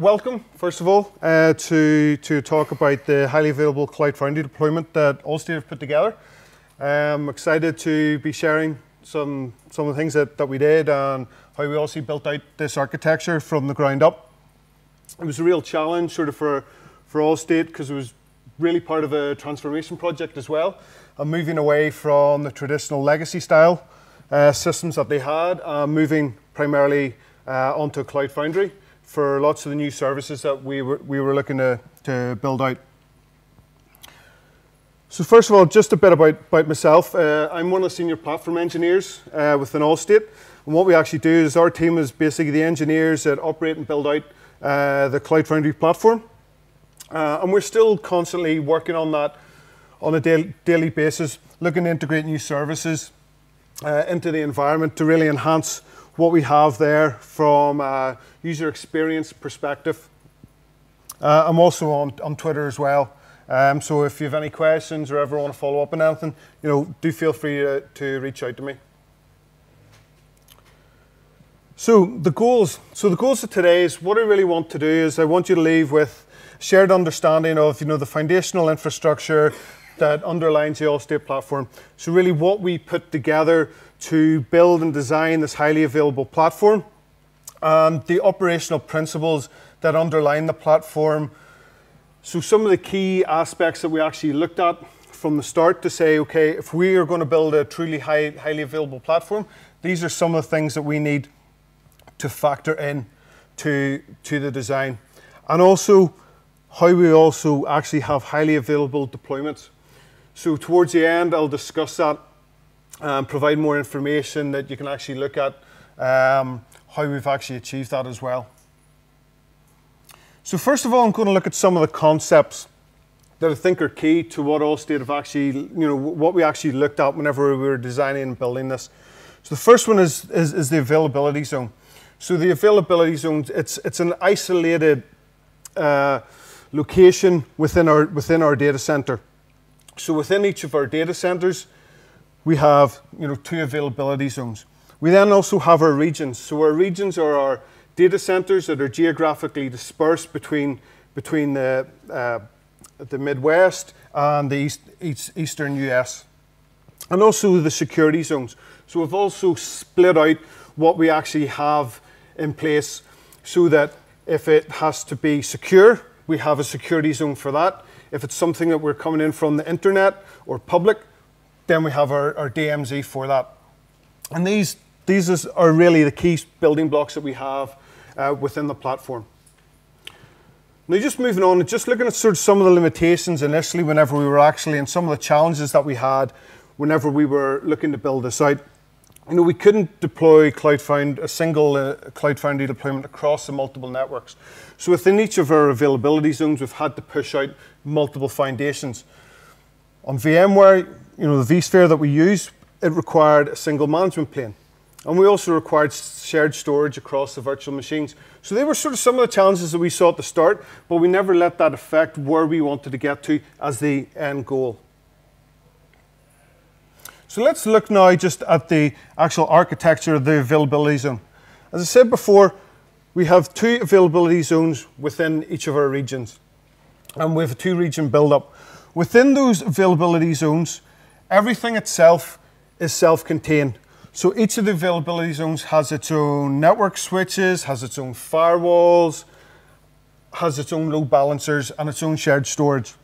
Welcome, first of all, uh, to, to talk about the highly available Cloud Foundry deployment that Allstate have put together. I'm excited to be sharing some, some of the things that, that we did and how we also built out this architecture from the ground up. It was a real challenge sort of for, for Allstate because it was really part of a transformation project as well. And moving away from the traditional legacy style uh, systems that they had, uh, moving primarily uh, onto Cloud Foundry for lots of the new services that we were, we were looking to, to build out. So first of all, just a bit about, about myself. Uh, I'm one of the senior platform engineers uh, within Allstate. And what we actually do is our team is basically the engineers that operate and build out uh, the Cloud Foundry platform. Uh, and we're still constantly working on that on a daily, daily basis, looking to integrate new services uh, into the environment to really enhance what we have there from a user experience perspective. Uh, I'm also on, on Twitter as well. Um, so if you have any questions or ever want to follow up on anything, you know, do feel free to, to reach out to me. So the goals. So the goals of today is what I really want to do is I want you to leave with shared understanding of you know the foundational infrastructure that underlines the Allstate platform. So really what we put together to build and design this highly available platform and the operational principles that underline the platform. So some of the key aspects that we actually looked at from the start to say, okay, if we are going to build a truly high, highly available platform, these are some of the things that we need to factor in to, to the design. And also how we also actually have highly available deployments. So towards the end, I'll discuss that and provide more information that you can actually look at um, how we've actually achieved that as well. So first of all, I'm going to look at some of the concepts that I think are key to what Allstate have actually, you know, what we actually looked at whenever we were designing and building this. So the first one is, is, is the availability zone. So the availability zone, it's, it's an isolated uh, location within our, within our data center. So within each of our data centers, we have you know, two availability zones. We then also have our regions. So our regions are our data centers that are geographically dispersed between, between the, uh, the Midwest and the east, east, eastern US. And also the security zones. So we've also split out what we actually have in place so that if it has to be secure, we have a security zone for that. If it's something that we're coming in from the internet or public, then we have our, our DMZ for that. And these, these is, are really the key building blocks that we have uh, within the platform. Now, just moving on, just looking at sort of some of the limitations initially, whenever we were actually, and some of the challenges that we had whenever we were looking to build this out. You know, we couldn't deploy CloudFound, a single uh, Cloud Foundry deployment across the multiple networks. So within each of our availability zones, we've had to push out multiple foundations. On VMware, you know, the vSphere that we use, it required a single management plane. And we also required shared storage across the virtual machines. So they were sort of some of the challenges that we saw at the start, but we never let that affect where we wanted to get to as the end goal. So let's look now just at the actual architecture of the availability zone. As I said before, we have two availability zones within each of our regions. And we have a two region build up. Within those availability zones, everything itself is self-contained. So each of the availability zones has its own network switches, has its own firewalls, has its own load balancers, and its own shared storage.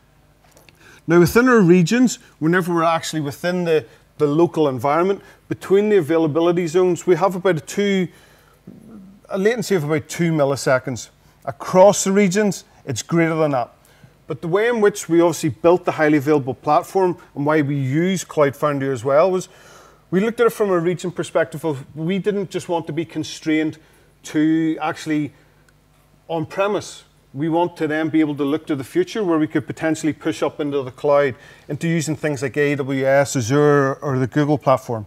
Now within our regions, whenever we're actually within the, the local environment, between the availability zones, we have about a two, a latency of about two milliseconds. Across the regions, it's greater than that. But the way in which we obviously built the highly available platform and why we use Cloud Foundry as well was we looked at it from a region perspective of we didn't just want to be constrained to actually on premise. We want to then be able to look to the future where we could potentially push up into the cloud into using things like AWS, Azure, or the Google platform.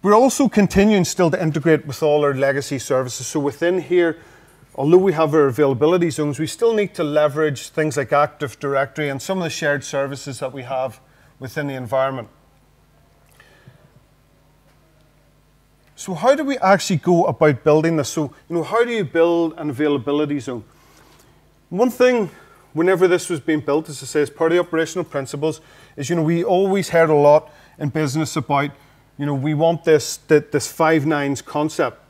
We're also continuing still to integrate with all our legacy services. So within here, although we have our availability zones, we still need to leverage things like Active Directory and some of the shared services that we have within the environment. So how do we actually go about building this? So, you know, how do you build an availability zone? One thing, whenever this was being built, as I say, as part of the operational principles, is, you know, we always heard a lot in business about, you know, we want this, this five nines concept.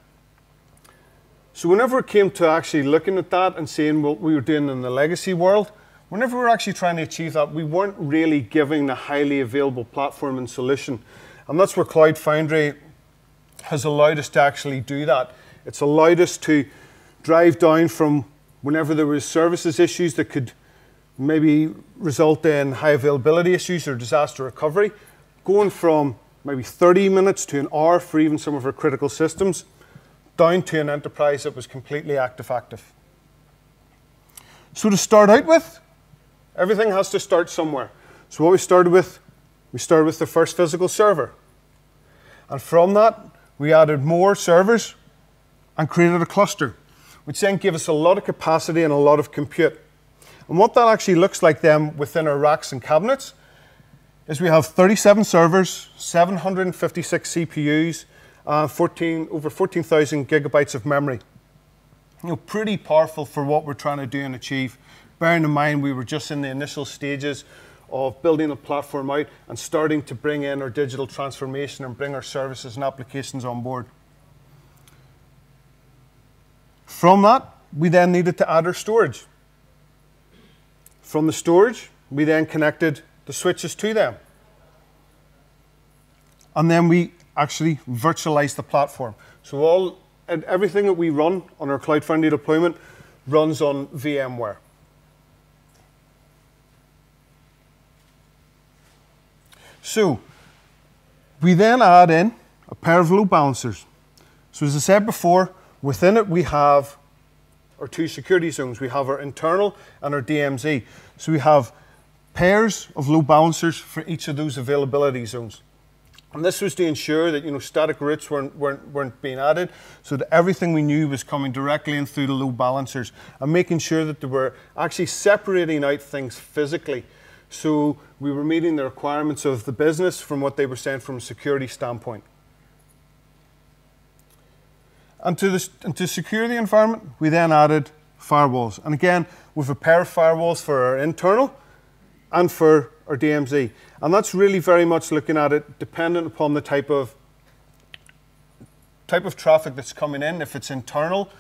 So whenever it came to actually looking at that and seeing what we were doing in the legacy world, whenever we were actually trying to achieve that, we weren't really giving a highly available platform and solution. And that's where Cloud Foundry has allowed us to actually do that. It's allowed us to drive down from whenever there was services issues that could maybe result in high availability issues or disaster recovery, going from maybe 30 minutes to an hour for even some of our critical systems, down to an enterprise that was completely active active. So to start out with, everything has to start somewhere. So what we started with, we started with the first physical server. And from that, we added more servers and created a cluster, which then gave us a lot of capacity and a lot of compute. And what that actually looks like then within our racks and cabinets is we have 37 servers, 756 CPUs, uh, 14, over 14,000 gigabytes of memory. You know, pretty powerful for what we're trying to do and achieve. Bearing in mind we were just in the initial stages of building a platform out and starting to bring in our digital transformation and bring our services and applications on board. From that, we then needed to add our storage. From the storage, we then connected the switches to them. And then we actually virtualize the platform. So all and everything that we run on our Cloud Foundry deployment runs on VMware. So we then add in a pair of load balancers. So as I said before, within it we have our two security zones. We have our internal and our DMZ. So we have pairs of load balancers for each of those availability zones. And this was to ensure that you know static routes weren't, weren't, weren't being added, so that everything we knew was coming directly in through the load balancers and making sure that they were actually separating out things physically so we were meeting the requirements of the business from what they were saying from a security standpoint. And to, this, and to secure the environment, we then added firewalls. And again, with a pair of firewalls for our internal and for our DMZ. And that's really very much looking at it dependent upon the type of type of traffic that's coming in, if it's internal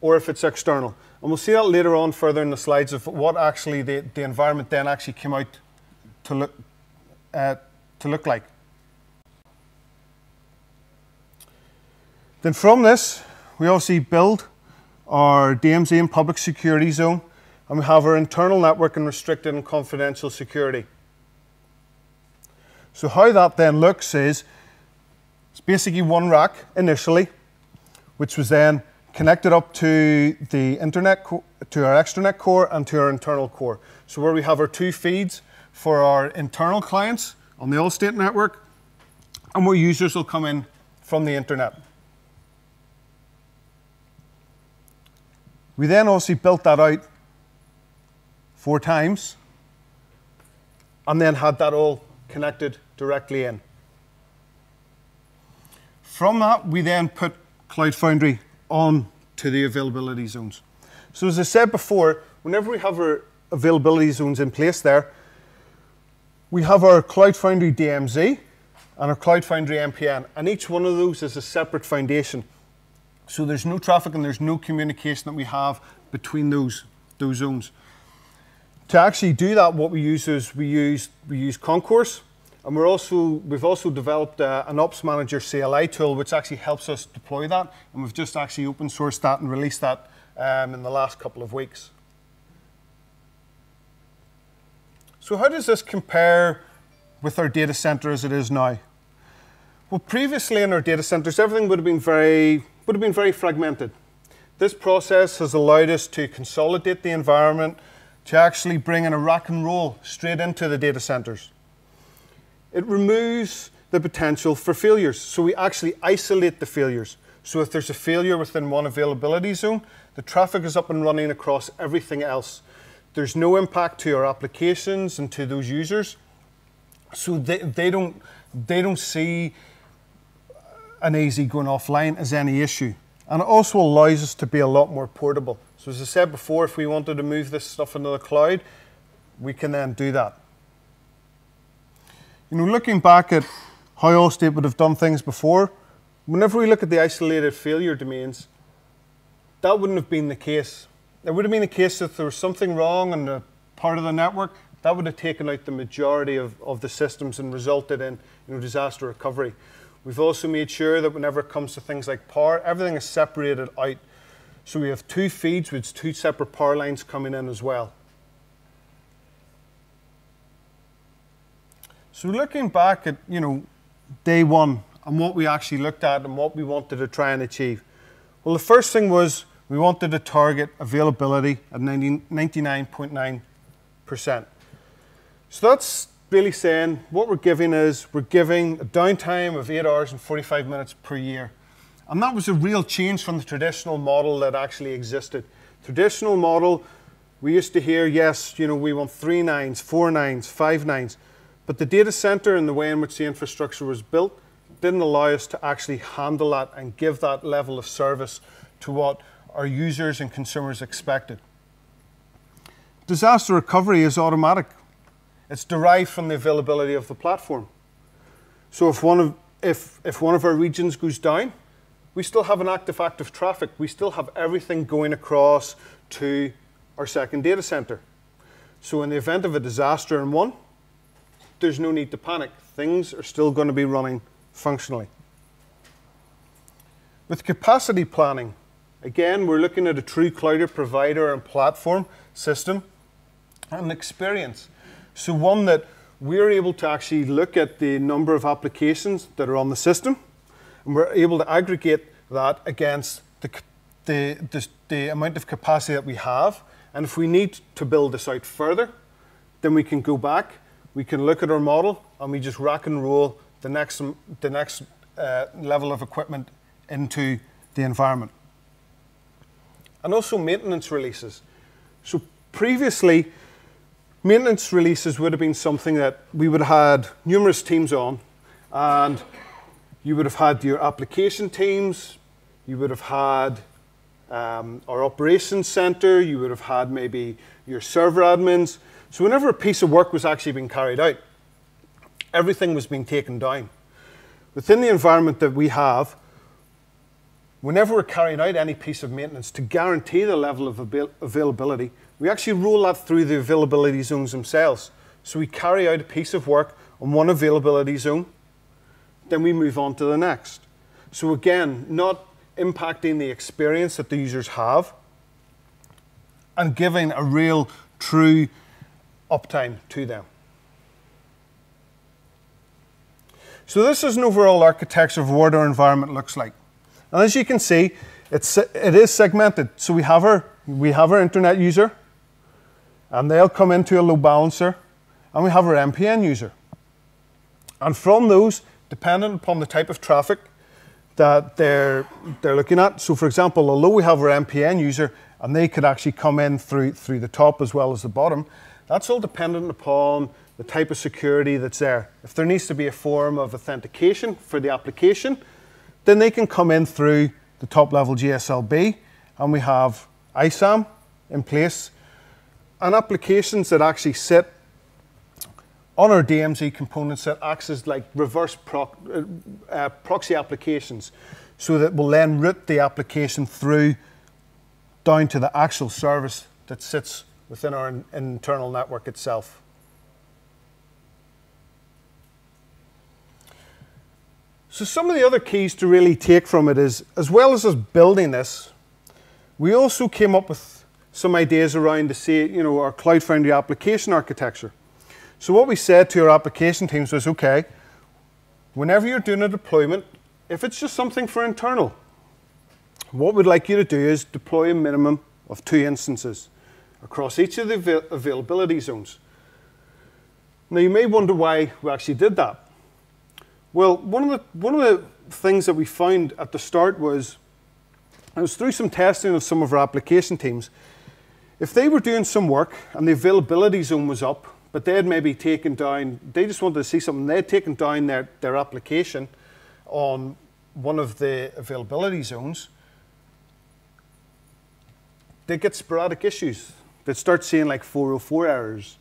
or if it's external. And we'll see that later on further in the slides of what actually the, the environment then actually came out to look, uh, to look like. Then from this, we obviously build our DMZ and public security zone, and we have our internal network and restricted and confidential security. So how that then looks is, it's basically one rack initially, which was then connected up to the internet, to our extranet core and to our internal core. So where we have our two feeds for our internal clients on the Allstate network, and where users will come in from the internet. We then also built that out four times, and then had that all connected directly in. From that, we then put Cloud Foundry on to the availability zones. So as I said before, whenever we have our availability zones in place there, we have our Cloud Foundry DMZ and our Cloud Foundry MPN, and each one of those is a separate foundation. So there's no traffic and there's no communication that we have between those, those zones. To actually do that, what we use is we use, we use Concourse, and we're also, we've also developed uh, an Ops Manager CLI tool, which actually helps us deploy that. And we've just actually open sourced that and released that um, in the last couple of weeks. So how does this compare with our data center as it is now? Well, previously in our data centers, everything would have been very, would have been very fragmented. This process has allowed us to consolidate the environment, to actually bring in a rack and roll straight into the data centers. It removes the potential for failures. So we actually isolate the failures. So if there's a failure within one availability zone, the traffic is up and running across everything else. There's no impact to our applications and to those users. So they, they, don't, they don't see an AZ going offline as any issue. And it also allows us to be a lot more portable. So as I said before, if we wanted to move this stuff into the cloud, we can then do that. You know, looking back at how Allstate would have done things before, whenever we look at the isolated failure domains, that wouldn't have been the case. It would have been the case that there was something wrong on the part of the network, that would have taken out the majority of, of the systems and resulted in you know, disaster recovery. We've also made sure that whenever it comes to things like power, everything is separated out. So we have two feeds with two separate power lines coming in as well. So looking back at, you know, day one and what we actually looked at and what we wanted to try and achieve. Well, the first thing was we wanted to target availability at 99.9%. So that's really saying what we're giving is we're giving a downtime of 8 hours and 45 minutes per year. And that was a real change from the traditional model that actually existed. Traditional model, we used to hear, yes, you know, we want three nines, four nines, five nines. But the data center and the way in which the infrastructure was built didn't allow us to actually handle that and give that level of service to what our users and consumers expected. Disaster recovery is automatic. It's derived from the availability of the platform. So if one of, if, if one of our regions goes down, we still have an active active traffic. We still have everything going across to our second data center. So in the event of a disaster in one, there's no need to panic. Things are still going to be running functionally. With capacity planning, again, we're looking at a true cloud provider and platform system and experience. So one that we're able to actually look at the number of applications that are on the system, and we're able to aggregate that against the, the, the, the amount of capacity that we have. And if we need to build this out further, then we can go back we can look at our model and we just rack and roll the next, the next uh, level of equipment into the environment. And also maintenance releases. So previously, maintenance releases would have been something that we would have had numerous teams on and you would have had your application teams, you would have had um, our operations center, you would have had maybe your server admins, so whenever a piece of work was actually being carried out, everything was being taken down. Within the environment that we have, whenever we're carrying out any piece of maintenance to guarantee the level of avail availability, we actually roll that through the availability zones themselves. So we carry out a piece of work on one availability zone, then we move on to the next. So again, not impacting the experience that the users have and giving a real, true uptime to them. So this is an overall architecture of what our environment looks like. And as you can see, it's, it is segmented. So we have, our, we have our internet user, and they'll come into a load balancer, and we have our MPN user. And from those, dependent upon the type of traffic that they're, they're looking at, so for example, although we have our MPN user, and they could actually come in through, through the top as well as the bottom, that's all dependent upon the type of security that's there. If there needs to be a form of authentication for the application, then they can come in through the top level GSLB and we have ISAM in place and applications that actually sit on our DMZ components that acts as like reverse proc uh, uh, proxy applications so that will then route the application through down to the actual service that sits within our internal network itself. So some of the other keys to really take from it is, as well as us building this, we also came up with some ideas around to see, you know, our Cloud Foundry application architecture. So what we said to our application teams was, okay, whenever you're doing a deployment, if it's just something for internal, what we'd like you to do is deploy a minimum of two instances across each of the avail availability zones. Now you may wonder why we actually did that. Well, one of the, one of the things that we found at the start was, it was through some testing of some of our application teams, if they were doing some work and the availability zone was up, but they had maybe taken down, they just wanted to see something, They'd taken down their, their application on one of the availability zones, they get sporadic issues. They start seeing like 404 errors.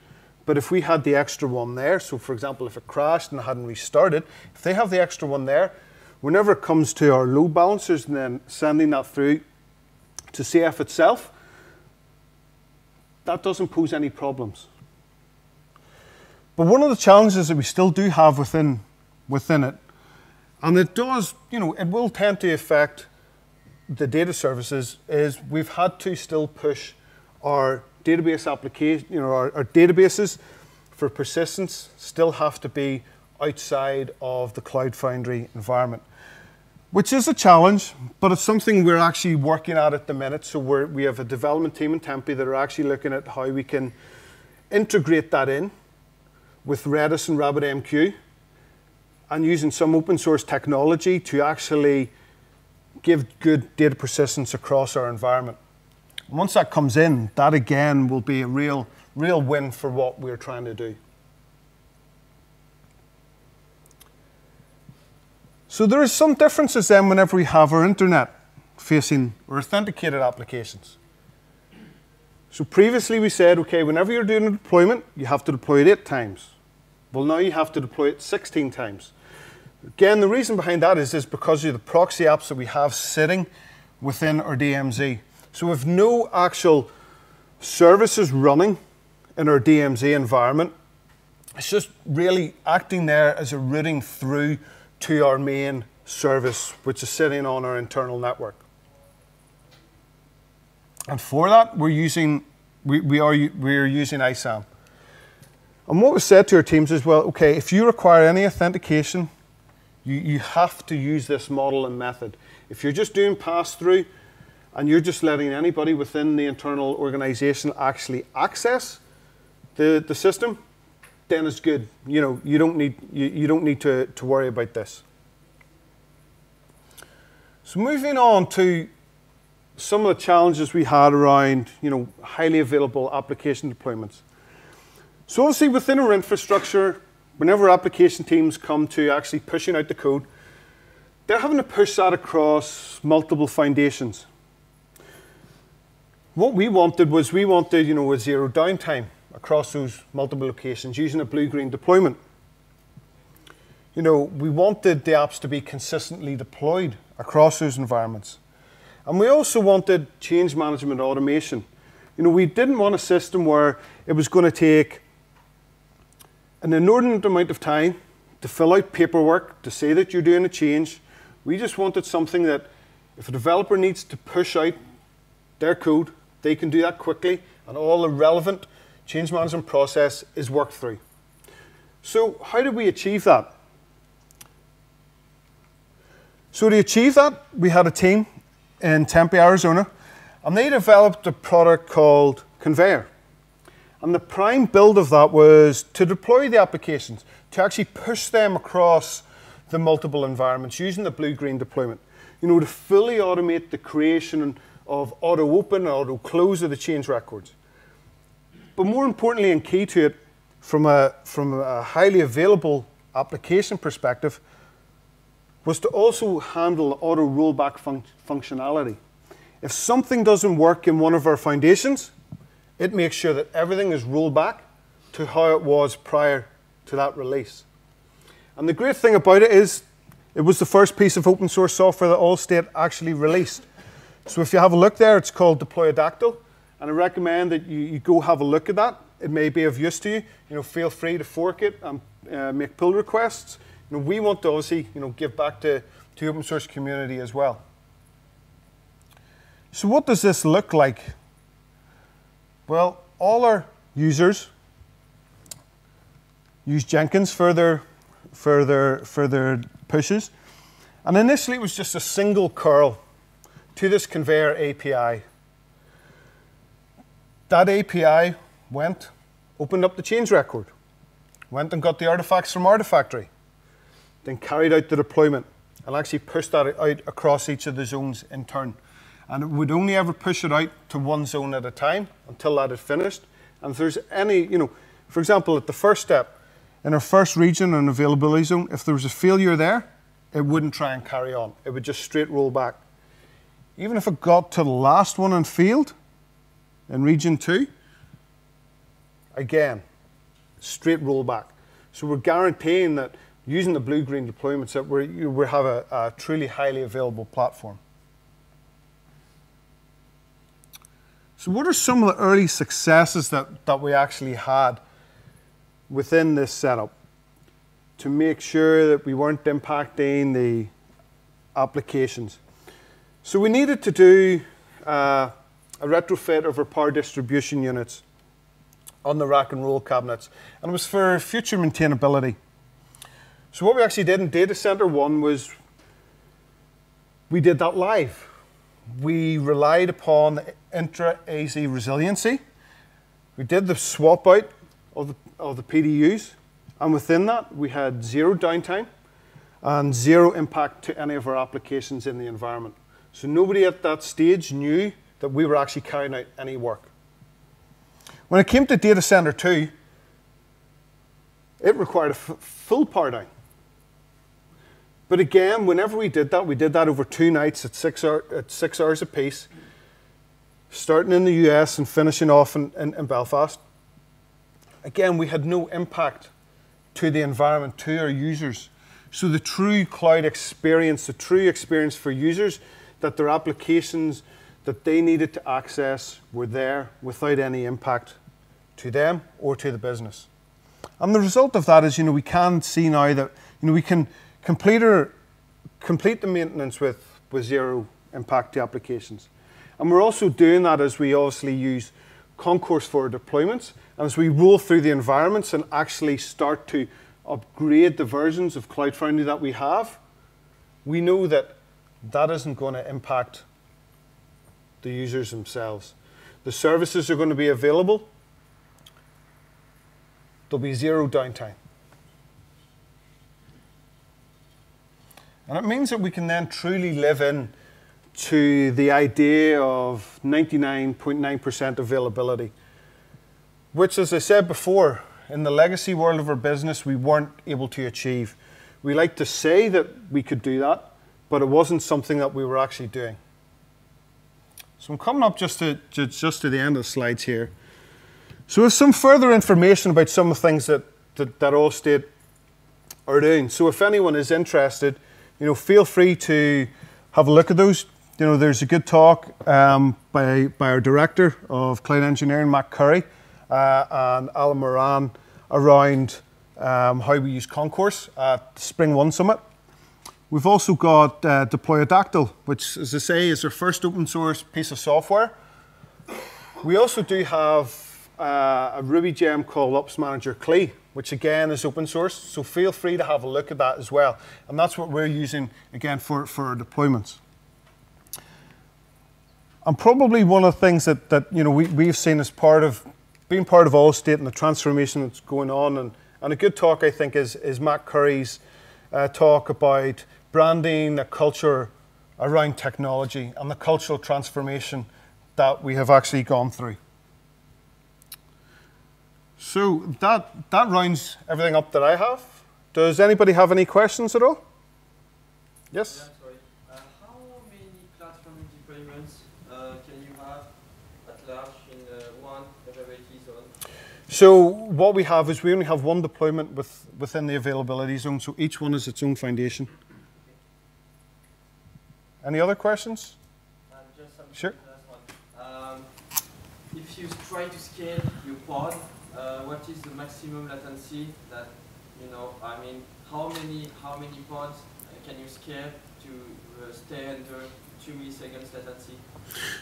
But if we had the extra one there, so for example, if it crashed and hadn't restarted, if they have the extra one there, whenever it comes to our load balancers and then sending that through to CF itself, that doesn't pose any problems. But one of the challenges that we still do have within, within it, and it does, you know, it will tend to affect the data services, is we've had to still push our database application, you know, our, our databases for persistence still have to be outside of the Cloud Foundry environment which is a challenge, but it's something we're actually working at at the minute. So we we have a development team in Tempe that are actually looking at how we can integrate that in with Redis and RabbitMQ and using some open source technology to actually give good data persistence across our environment. Once that comes in, that again will be a real, real win for what we're trying to do. So there is some differences then whenever we have our internet facing or authenticated applications. So previously we said, okay, whenever you're doing a deployment, you have to deploy it eight times. Well, now you have to deploy it 16 times. Again, the reason behind that is, is because of the proxy apps that we have sitting within our DMZ. So we have no actual services running in our DMZ environment. It's just really acting there as a routing through to our main service, which is sitting on our internal network. And for that, we're using, we, we, are, we are using ISAM. And what we said to our teams is, well, okay, if you require any authentication, you, you have to use this model and method. If you're just doing pass-through and you're just letting anybody within the internal organization actually access the, the system, then it's good. You know, you don't need, you, you don't need to, to worry about this. So moving on to some of the challenges we had around, you know, highly available application deployments. So obviously within our infrastructure, whenever application teams come to actually pushing out the code, they're having to push that across multiple foundations. What we wanted was we wanted, you know, a zero downtime across those multiple locations using a blue-green deployment. You know, we wanted the apps to be consistently deployed across those environments. And we also wanted change management automation. You know, we didn't want a system where it was going to take an inordinate amount of time to fill out paperwork to say that you're doing a change. We just wanted something that if a developer needs to push out their code, they can do that quickly and all the relevant change management process is worked through. So how did we achieve that? So to achieve that, we had a team in Tempe, Arizona, and they developed a product called Conveyor. And the prime build of that was to deploy the applications, to actually push them across the multiple environments using the blue-green deployment. You know, to fully automate the creation of auto-open and auto-close of the change records. But more importantly and key to it, from a, from a highly available application perspective, was to also handle auto rollback fun functionality. If something doesn't work in one of our foundations, it makes sure that everything is rolled back to how it was prior to that release. And the great thing about it is it was the first piece of open source software that Allstate actually released. So if you have a look there, it's called Deployadactyl. And I recommend that you, you, go have a look at that. It may be of use to you. You know, feel free to fork it and uh, make pull requests. You know, we want to obviously, you know, give back to, to the open source community as well. So what does this look like? Well, all our users use Jenkins for their, for their, for their pushes. And initially it was just a single curl to this conveyor API that API went, opened up the change record, went and got the artifacts from Artifactory, then carried out the deployment and actually pushed that out across each of the zones in turn. And it would only ever push it out to one zone at a time until that had finished. And if there's any, you know, for example, at the first step, in our first region and availability zone, if there was a failure there, it wouldn't try and carry on. It would just straight roll back. Even if it got to the last one in field, in region two, again, straight roll back. So we're guaranteeing that using the blue-green deployments that we we have a, a truly highly available platform. So what are some of the early successes that, that we actually had within this setup to make sure that we weren't impacting the applications? So we needed to do uh, a retrofit of our power distribution units on the rack and roll cabinets, and it was for future maintainability. So what we actually did in data center one was we did that live. We relied upon intra-AZ resiliency. We did the swap out of the, of the PDUs, and within that, we had zero downtime and zero impact to any of our applications in the environment. So nobody at that stage knew that we were actually carrying out any work. When it came to data center 2, it required a full power down. But again, whenever we did that, we did that over two nights at six, hour, at six hours apiece, starting in the US and finishing off in, in, in Belfast. Again, we had no impact to the environment, to our users. So the true cloud experience, the true experience for users, that their applications that they needed to access were there without any impact to them or to the business. And the result of that is, you know, we can see now that, you know, we can complete, complete the maintenance with, with zero impact to applications. And we're also doing that as we obviously use Concourse for our deployments and as we roll through the environments and actually start to upgrade the versions of Cloud Foundry that we have, we know that that isn't going to impact the users themselves. The services are going to be available. There'll be zero downtime. And it means that we can then truly live in to the idea of 99.9% availability, which, as I said before, in the legacy world of our business, we weren't able to achieve. We like to say that we could do that, but it wasn't something that we were actually doing. So I'm coming up just to, just to the end of the slides here. So with some further information about some of the things that, that, that Allstate are doing. So if anyone is interested, you know, feel free to have a look at those. You know, there's a good talk um, by, by our director of cloud engineering, Matt Curry, uh, and Alan Moran around um, how we use Concourse at SpringOne Summit. We've also got uh, Deployadactyl, which, as I say, is our first open source piece of software. We also do have uh, a Ruby gem called Ops Manager CLI, which again is open source. So feel free to have a look at that as well. And that's what we're using again for, for deployments. And probably one of the things that, that you know, we, we've seen as part of being part of Allstate and the transformation that's going on, and, and a good talk I think is, is Matt Curry's uh, talk about branding, a culture around technology, and the cultural transformation that we have actually gone through. So that, that rounds everything up that I have. Does anybody have any questions at all? Yes? Uh, how many platform deployments uh, can you have at large in uh, one availability zone? So what we have is we only have one deployment with, within the availability zone, so each one is its own foundation. Any other questions? Uh, just some Sure. last one. Um, if you try to scale your pod, uh, what is the maximum latency that you know? I mean, how many how many pods uh, can you scale to uh, stay under two milliseconds latency?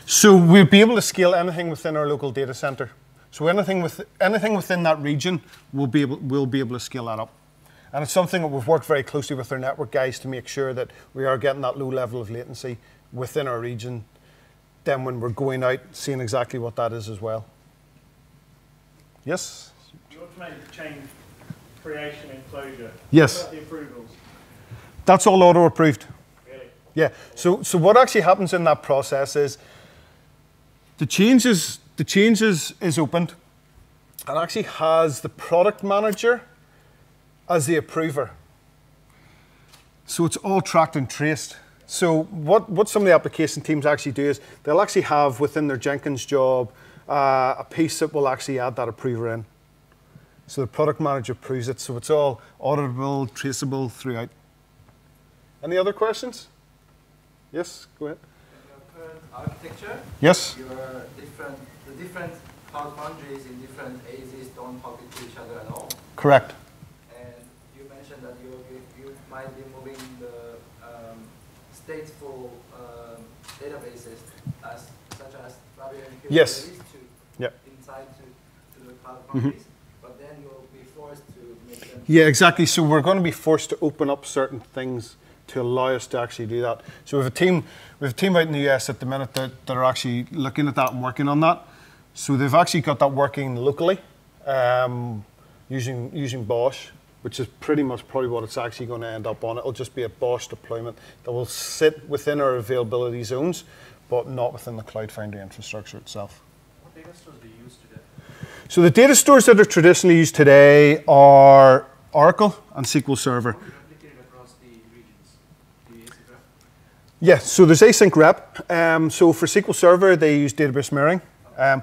So we'll be able to scale anything within our local data center. So anything with anything within that region, we'll be able we'll be able to scale that up. And it's something that we've worked very closely with our network guys to make sure that we are getting that low level of latency within our region. Then when we're going out, seeing exactly what that is as well. Yes? The automated chain creation and closure. Yes. What about the approvals? That's all auto approved. Really? Yeah. So, so what actually happens in that process is the changes, the changes is opened and actually has the product manager as the approver. So it's all tracked and traced. So what, what some of the application teams actually do is they'll actually have within their Jenkins job uh, a piece that will actually add that approver in. So the product manager approves it, so it's all auditable, traceable throughout. Any other questions? Yes, go ahead. In architecture, Yes. your different, the different cloud boundaries in different AZs don't talk to each other at all. Correct. And you mentioned that you, you, you might be moving the um, stateful um, databases as such as Rabbit and Yes. Kubernetes inside Mm-hmm. but then you'll be forced to make them. Yeah, exactly. So we're going to be forced to open up certain things to allow us to actually do that. So we have a team, we have a team out in the US at the minute that, that are actually looking at that and working on that. So they've actually got that working locally um, using using BOSH, which is pretty much probably what it's actually going to end up on. It'll just be a BOSH deployment that will sit within our availability zones, but not within the Cloud Foundry infrastructure itself. What data stores do you use today? So the data stores that are traditionally used today are Oracle and SQL Server. Right? Yeah, so there's async rep. Um, so for SQL Server, they use database mirroring. Um,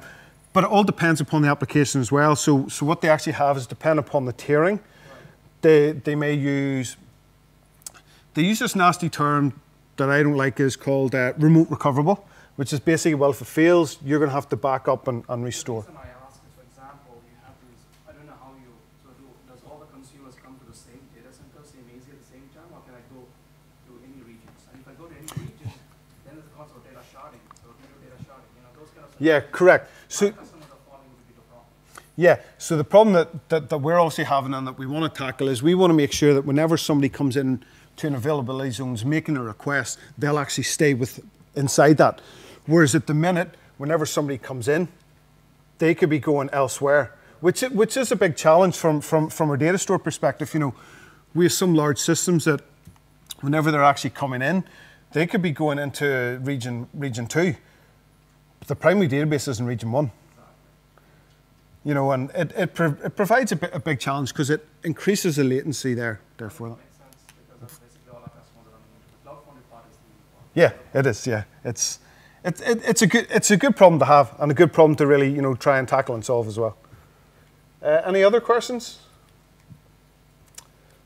but it all depends upon the application as well. So, so what they actually have is depend upon the tiering. They, they may use, they use this nasty term that I don't like is called uh, remote recoverable, which is basically, well, if it fails, you're going to have to back up and, and restore. The reason I ask is, for example, you have these, I don't know how you, so do, does all the consumers come to the same data center, same AZ at the same time, or can I go to any regions? And if I go to any region, then there's the concept of data sharding, so can do data sharding, you know, those kind of. Yeah, correct. So. Yeah, so the problem that, that, that we're also having and that we want to tackle is we want to make sure that whenever somebody comes in to an availability zone is making a request, they'll actually stay with inside that. Whereas at the minute, whenever somebody comes in, they could be going elsewhere, which, which is a big challenge from, from, from a data store perspective. You know, we have some large systems that whenever they're actually coming in, they could be going into region, region two, the primary database is in region one you know, and it, it, pro- it provides a, bit, a big challenge because it increases the latency there, therefore. Makes sense, because that's basically all our customers are running into. The cloud foundry part is the important. Yeah, it is. Yeah, it's it, it, it's a good it's a good problem to have and a good problem to really you know try and tackle and solve as well. Uh, any other questions?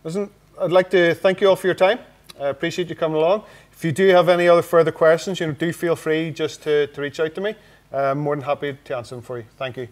Listen, I'd like to thank you all for your time. I appreciate you coming along. If you do have any other further questions, you know, do feel free just to, to reach out to me. I'm more than happy to answer them for you. Thank you.